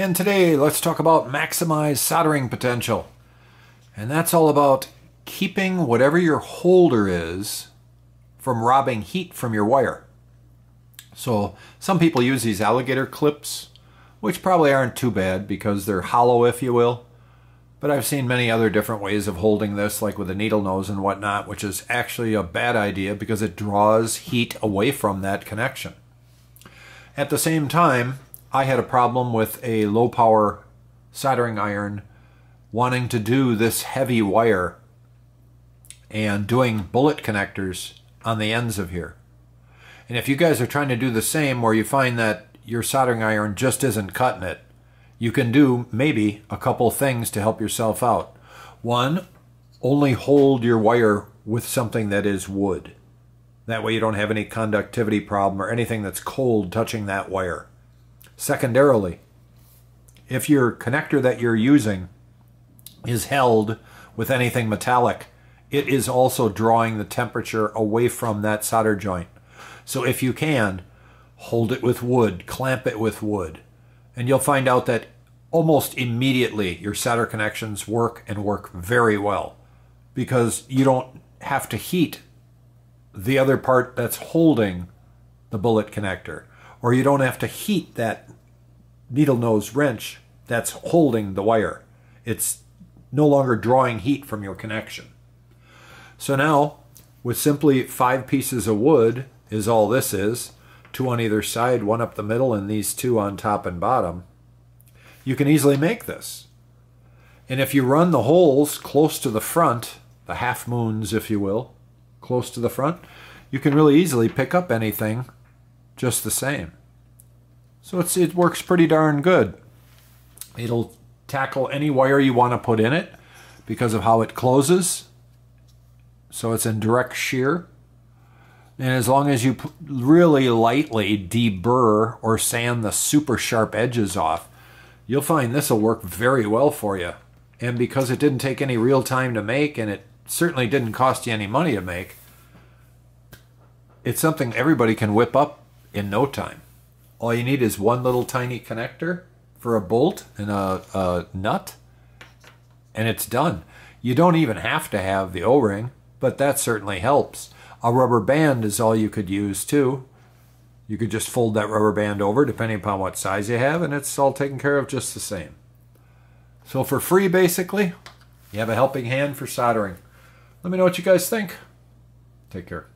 And today, let's talk about maximize soldering potential. And that's all about keeping whatever your holder is from robbing heat from your wire. So some people use these alligator clips, which probably aren't too bad because they're hollow, if you will. But I've seen many other different ways of holding this, like with a needle nose and whatnot, which is actually a bad idea because it draws heat away from that connection. At the same time, I had a problem with a low power soldering iron wanting to do this heavy wire and doing bullet connectors on the ends of here. And if you guys are trying to do the same where you find that your soldering iron just isn't cutting it, you can do maybe a couple things to help yourself out. One, only hold your wire with something that is wood. That way you don't have any conductivity problem or anything that's cold touching that wire. Secondarily, if your connector that you're using is held with anything metallic, it is also drawing the temperature away from that solder joint. So if you can, hold it with wood, clamp it with wood, and you'll find out that almost immediately your solder connections work and work very well because you don't have to heat the other part that's holding the bullet connector or you don't have to heat that needle nose wrench that's holding the wire. It's no longer drawing heat from your connection. So now, with simply five pieces of wood is all this is, two on either side, one up the middle, and these two on top and bottom, you can easily make this. And if you run the holes close to the front, the half moons, if you will, close to the front, you can really easily pick up anything just the same. So it's, it works pretty darn good. It'll tackle any wire you want to put in it because of how it closes. So it's in direct shear. And as long as you really lightly deburr or sand the super sharp edges off, you'll find this will work very well for you. And because it didn't take any real time to make and it certainly didn't cost you any money to make, it's something everybody can whip up in no time. All you need is one little tiny connector for a bolt and a, a nut, and it's done. You don't even have to have the O-ring, but that certainly helps. A rubber band is all you could use too. You could just fold that rubber band over depending upon what size you have, and it's all taken care of just the same. So for free, basically, you have a helping hand for soldering. Let me know what you guys think. Take care.